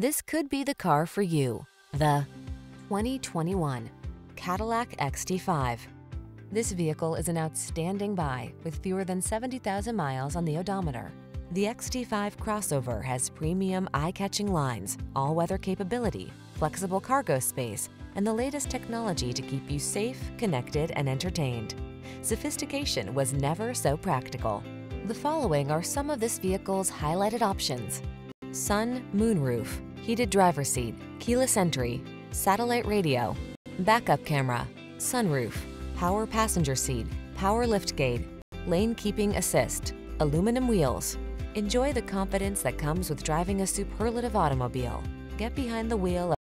This could be the car for you. The 2021 Cadillac XT5. This vehicle is an outstanding buy with fewer than 70,000 miles on the odometer. The XT5 crossover has premium eye-catching lines, all-weather capability, flexible cargo space, and the latest technology to keep you safe, connected, and entertained. Sophistication was never so practical. The following are some of this vehicle's highlighted options. Sun moonroof, heated driver seat, keyless entry, satellite radio, backup camera, sunroof, power passenger seat, power liftgate, lane keeping assist, aluminum wheels. Enjoy the confidence that comes with driving a superlative automobile. Get behind the wheel